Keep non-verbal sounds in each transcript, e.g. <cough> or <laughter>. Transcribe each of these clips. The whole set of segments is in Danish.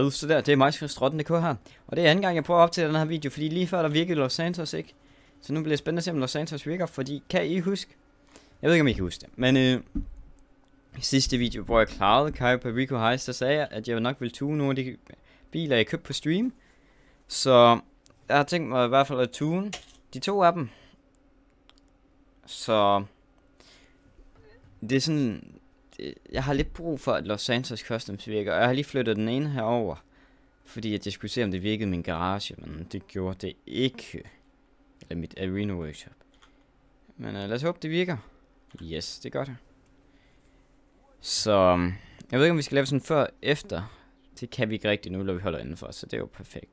Hvad så der? Det er mig, her. Og det er anden gang, jeg prøver at optage den her video, fordi lige før der virkede Los Santos, ikke? Så nu bliver det spændende at se, om Los Santos virker, fordi kan I huske? Jeg ved ikke, om I kan huske det, men øh, i sidste video, hvor jeg klarede Caio Perico Heist, der sagde jeg, at jeg nok ville tune nogle af de biler, jeg købte på stream. Så jeg har tænkt mig i hvert fald at tune de to af dem. Så det er sådan, Øh, jeg har lidt brug for, at Los Santos Customs virker, og jeg har lige flyttet den ene herover, fordi at jeg skulle se, om det virkede i min garage, men det gjorde det ikke. Eller mit arena workshop. Men uh, lad os håbe, det virker. Yes, det gør det. Så, øhm, jeg ved ikke, om vi skal lave sådan før efter. Det kan vi ikke rigtigt nu, når vi holder indenfor, så det er jo perfekt.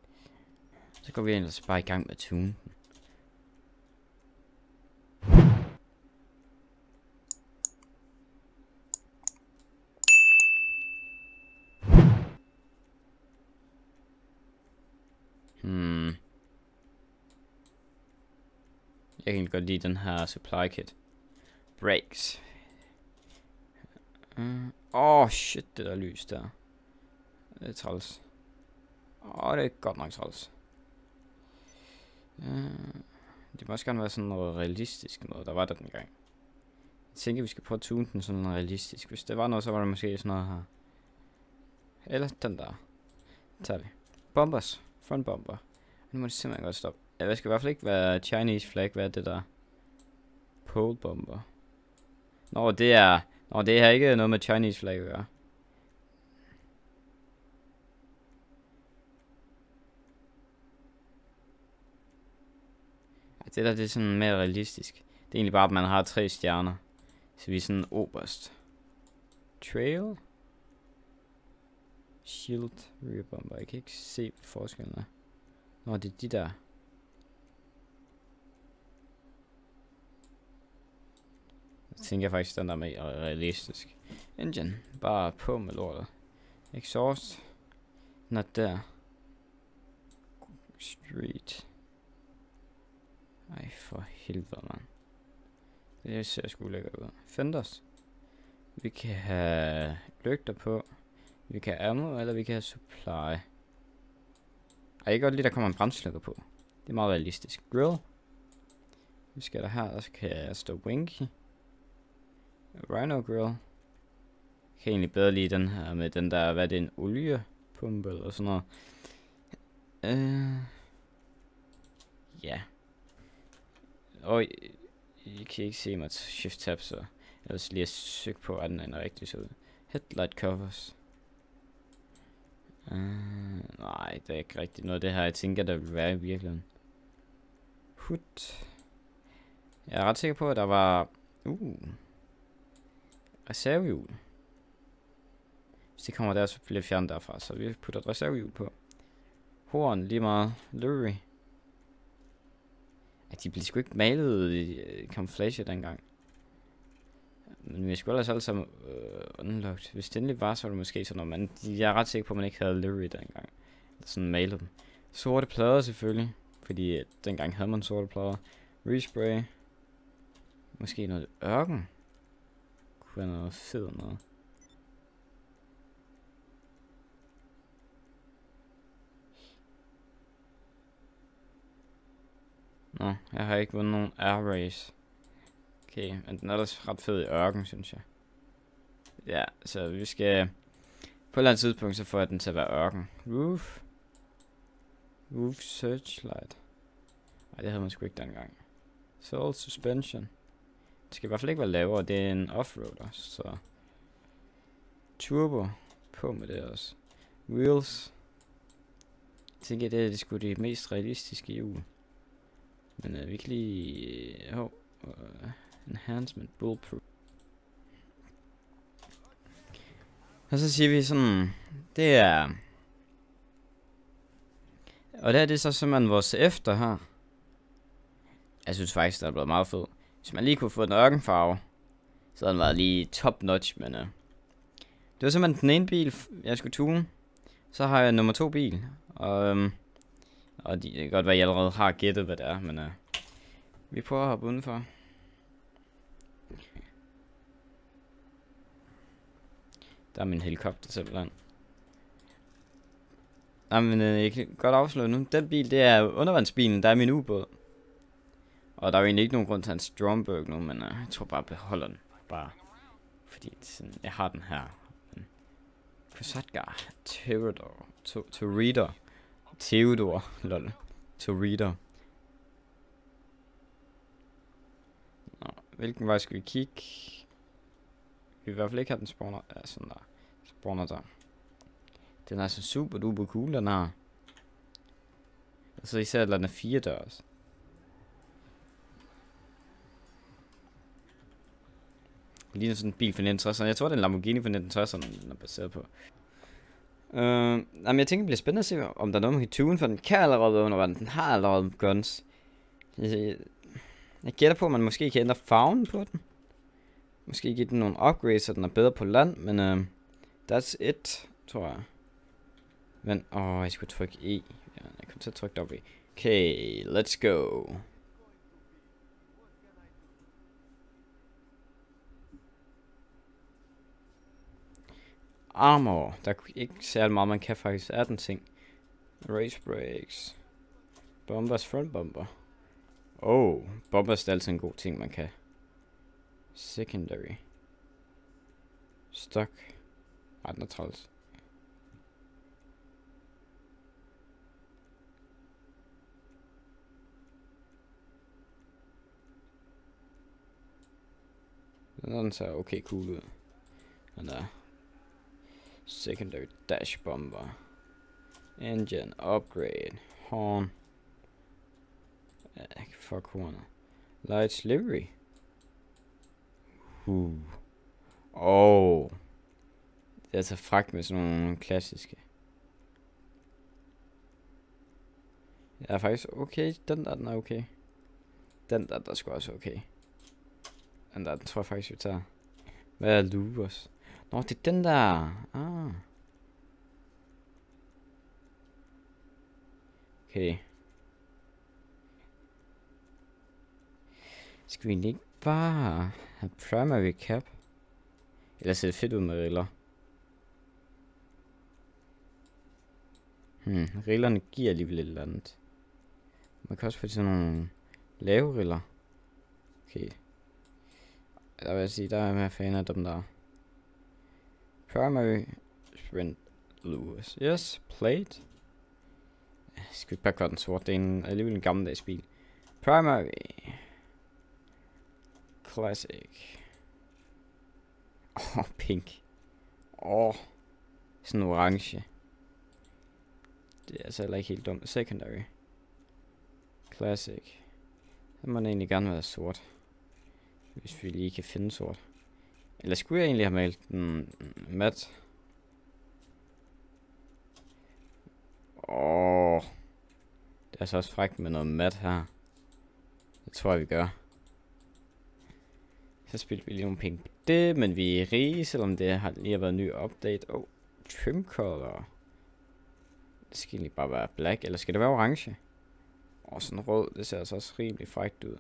Så går vi ellers bare i gang med tunen den. Hmm. Jeg kan egentlig godt lide den her supply kit. Brakes. Mm. Åh, mm. oh, shit, det der lys der. Det er træls. Åh, oh, det er godt nok træls. Uh, det må også gerne være sådan noget realistisk noget, der var der dengang. Jeg tænker, vi skal prøve at tune den sådan realistisk. Hvis det var noget, så var det måske sådan noget her. Eller den der. Den tager vi. Bombers. Front bomber. Nu må det simpelthen godt stoppe. Jeg skal i hvert fald ikke være Chinese flag. Hvad er det der? Pole bomber. Nå, det er... Nå, det har ikke noget med Chinese flag at gøre. Ja, det der, det er sådan mere realistisk. Det er egentlig bare, at man har tre stjerner. Så vi er sådan oberst. Trail. Shield rear bomber. Jeg kan ikke se forskellen er. Nå, det er de der. Jeg faktisk, den der med realistisk. Engine. Bare på med lortet. Exhaust. Not der. Street. Ej, for helvede, mand. Det ser sgu lækkert ud. Fenders. Vi kan have lygter på. Vi kan have ammo, eller vi kan have supply. Ej, jeg kan godt lide, der kommer en bremslukker på. Det er meget realistisk. Grill. Vi skal der her, og så kan jeg stå Winky. Rhino Grill. Jeg kan egentlig bedre lide den her med den der, hvad er det, en oliepumpe eller sådan noget. Øh, ja. Og I, I kan ikke se mig shift tab, så ellers lige søge på, at den er rigtig så ud. Headlight covers. Uh, nej, det er ikke rigtigt noget af det her, jeg tænker, der vil være i virkeligheden. Hut. Jeg er ret sikker på, at der var... Uh. Reservehjul. Hvis det kommer der, så bliver det fjernet derfra, så vi putter et reservehjul på. Horn, lige meget. Livery. At de blev sgu ikke malet i uh, camouflage dengang. Men vi skulle ellers alle sammen uh, unlocked. Hvis det endelig var, så var det måske sådan noget, men jeg er ret sikker på, at man ikke havde livery dengang. Eller sådan malet dem. Sorte plader selvfølgelig, fordi uh, dengang havde man sorte plader. Respray. Måske noget ørken. Kunne være noget fedt noget. Nå, jeg har ikke vundet nogen air race. Okay, men den er ellers ret fed i ørken, synes jeg. Ja, så vi skal... På et eller andet tidspunkt, så får jeg den til at være ørken. Roof. Roof searchlight. Nej, det havde man sgu ikke dengang. Soul suspension. Det skal i hvert fald ikke være lavere, det er en offroader, så... Turbo. På med det også. Wheels. Jeg tænker, det er det sgu det mest realistiske hjul. Men uh, vi kan lige... Oh, uh, Enhancement Bullproof. Og så siger vi sådan, det er... Og det er det så simpelthen vores efter her. Jeg synes faktisk, det er blevet meget fedt. Hvis man lige kunne få en ørkenfarve, så havde den været lige top notch, men... Uh, det var simpelthen den ene bil, jeg skulle tune. Så har jeg nummer to bil, og... Um, og de, det kan godt være, at jeg allerede har gættet, hvad det er, men... Uh, vi prøver at hoppe udenfor. Der er min helikopter simpelthen. Jamen, øh, jeg kan godt afsløre nu. Den bil, det er undervandsbilen, der er min ubåd. Og der er jo egentlig ikke nogen grund til en Stromberg nu, men uh, jeg tror bare, jeg beholder den. Bare fordi sådan, jeg har den her. Kusatgar, Theodor, to, to reader, Theodor, lol, to reader. Nå, hvilken vej skal vi kigge? Vi vil i hvert fald ikke have den spawner, ja, sådan der, spawner der. Den er så super duper cool, den her. Altså især, at den er fire dørs. Ligner sådan en bil fra 1960'erne. Jeg tror, det er en Lamborghini fra 1960'erne, den er baseret på. Øh, jamen, jeg tænker, det bliver spændende at se, om der er noget, man kan tune, for den kan allerede være under vand. Den har allerede guns. Jeg, jeg gætter på, at man måske kan ændre farven på den. Måske give den nogle upgrades, så den er bedre på land, men øh, that's it, tror jeg. Men, åh, oh, jeg skulle trykke E. Ja, jeg kom til at trykke W. Okay, let's go. Armor. Der er ikke særlig meget, man kan faktisk. 18 ting. Race brakes. Bombers front bomber. Oh, bombers er altid en god ting, man kan. Secondary. Stock. Ej, den er træls. Den ser okay cool ud. Den der. Secondary dash bomber. Engine upgrade. Horn. Uh, fuck horn. Lights livery. Ooh. Oh. Det er altså fragt med sådan nogle klassiske. Jeg er faktisk okay. Den der, den er okay. Den der, der er sgu også okay. Den der, den tror jeg faktisk, vi tager. Hvad er loopers? Nå, 어떻게 뜬다 아 오케이 Ah. Okay. Skal vi egentlig ikke bare have primary cap? Eller ser det fedt ud med riller? Hmm, rillerne giver alligevel et eller andet. Man kan også få sådan nogle lave riller. Okay. Der vil jeg sige, der er jeg mere fan af dem der. Primary sprint Lewis. Yes, plate. Skal vi bare gøre den sort? Det er en, alligevel en gammeldags bil. Primary. Classic. Åh, oh, pink. Åh. Oh, sådan orange. Det er altså heller ikke helt dumt. Secondary. Classic. Så må den egentlig gerne være sort. Hvis vi lige kan finde sort. Eller skulle jeg egentlig have malet den mat? Åh. Det er så også frækt med noget mat her. Det tror jeg, vi gør. Så spiller vi lige nogle penge på det, men vi er rige, selvom det har lige været en ny update. Oh, trim color. Det skal egentlig bare være black, eller skal det være orange? Og sådan rød, det ser altså også rimelig frækt ud.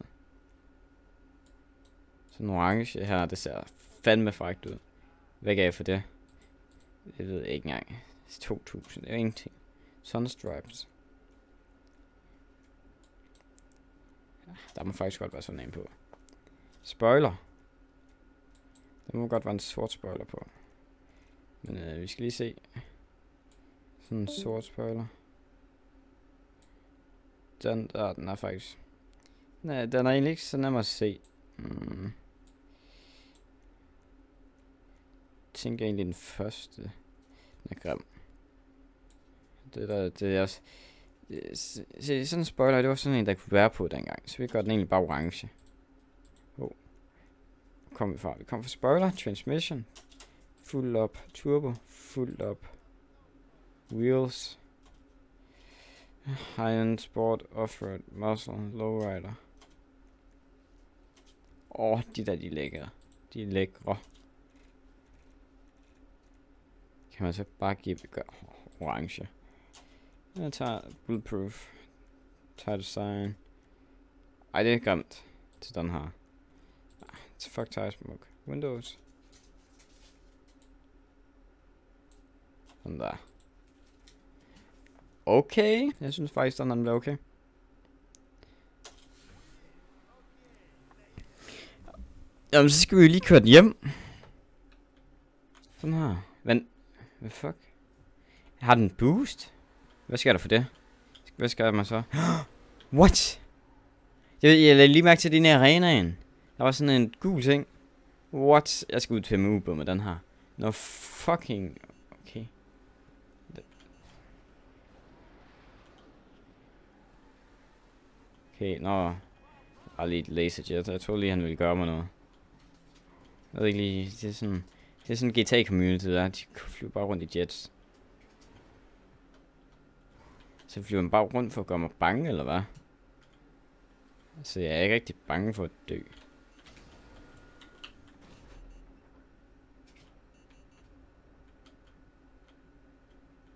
Sådan orange her, det ser fandme frækt ud. Hvad gav jeg for det? Jeg ved ikke engang. 2000, det er ingenting. Sunstripes. Der må faktisk godt være sådan en på. Spoiler. Der må godt være en sort spoiler på. Men øh, vi skal lige se. Sådan en sort spoiler. Den der, den er faktisk... Nej, den er egentlig ikke så nem at se. Mm. Tænker egentlig den første. Den er grim. Det der, det er også... Se, sådan en spoiler, det var sådan en, der kunne være på dengang. Så vi gør den egentlig bare orange. Oh. Hvor kom vi fra? Vi kom fra spoiler, transmission, Fuld op, turbo, fuld op. wheels, high-end sport, offroad, muscle, lowrider. Åh, oh, de der, de er lækre. De er lækre. Kan man så bare give gør orange. Jeg tager bulletproof. Tager design. Ej, det er grimt til den her. Ah, til fuck tager smoke. Windows. Sådan der. okay. Jeg synes faktisk, den er okay. Jamen, så skal vi lige køre den hjem. Sådan her. Vent hvad fuck? Har den boost? Hvad sker der for det? Hvad skal man så? <gasps> What? Jeg, jeg lagde lige mærke til din arenaen. Der var sådan en gul ting. What? Jeg skal ud til Mubo med den her. No fucking... Okay. Okay, nå. Bare lige et laserjet. Jeg tror lige, han ville gøre mig noget. Jeg ved ikke lige, det er sådan... Det er sådan en GTA community der. De flyver bare rundt i jets. Så flyver man bare rundt for at gøre mig bange, eller hvad? Så jeg er ikke rigtig bange for at dø.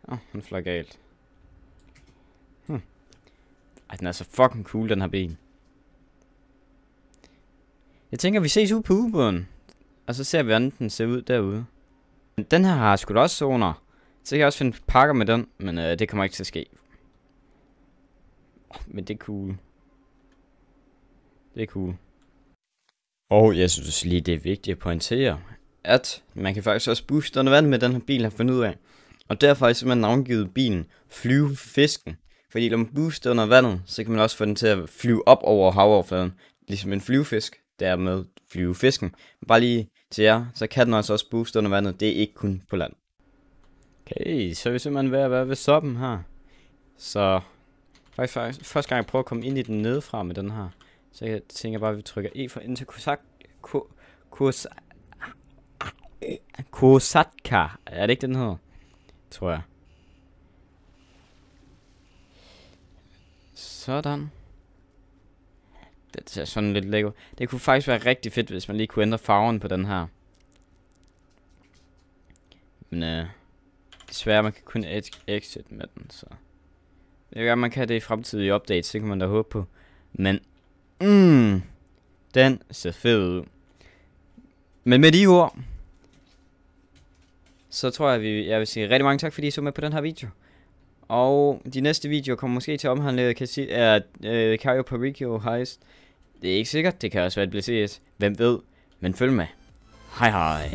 Åh, oh, han fløj galt. Hm. Ej, den er så fucking cool, den her bil. Jeg tænker, vi ses ude på ubåden. Og så ser vi, hvordan den ser ud derude. Men Den her har sgu da også zoner. Så kan jeg også finde pakker med den, men øh, det kommer ikke til at ske. Men det er cool. Det er cool. Og jeg synes lige, det er vigtigt at pointere, at man kan faktisk også booste under vand med den her bil, har fundet ud af. Og derfor har jeg simpelthen navngivet bilen Flyvefisken. Fordi når man booster under vandet, så kan man også få den til at flyve op over havoverfladen. Ligesom en flyvefisk, dermed flyvefisken. Bare lige til jer, så kan den altså også booste under vandet. Det er ikke kun på land. Okay, så er vi simpelthen ved at være ved soppen her. Så faktisk, faktisk første gang jeg prøver at komme ind i den nedefra med den her. Så jeg tænker bare, at vi trykker E for ind til Kosak... Kos... Kosatka. Er det ikke den hedder? Tror jeg. Sådan. Det ser sådan lidt lækker. Det kunne faktisk være rigtig fedt, hvis man lige kunne ændre farven på den her. Men øh, desværre, man kan kun exit med den, så... Det er man kan det i fremtidige updates, det kan man da håbe på. Men, mm, den ser fed ud. Men med de ord, så tror jeg, at vi, jeg vil sige rigtig mange tak, fordi I så med på den her video. Og de næste videoer kommer måske til at omhandle kan sige, er, øh, uh, Caio Perico heist. Det er ikke sikkert, det kan også være et CS. Hvem ved? Men følg med. Hej hej.